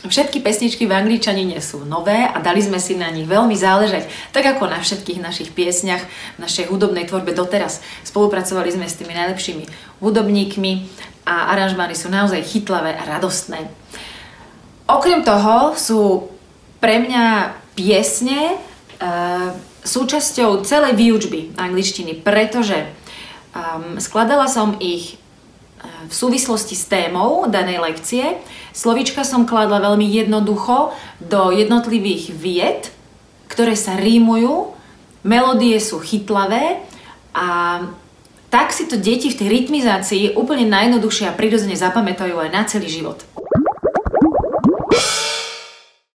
Všetky pesničky v angličanine sú nové a dali sme si na nich veľmi záležať, tak ako na všetkých našich piesniach, v našej hudobnej tvorbe doteraz. Spolupracovali sme s tými najlepšími hudobníkmi a aranžmány sú naozaj chytlavé a radostné. Okrem toho sú pre mňa piesne e, súčasťou celej výučby angličtiny, pretože um, skladala som ich v súvislosti s témou danej lekcie. Slovička som kladla veľmi jednoducho do jednotlivých vied, ktoré sa rímujú, melódie sú chytlavé a tak si to deti v tej rytmizácii úplne najjednoduchšie a prirodzene zapamätajú aj na celý život.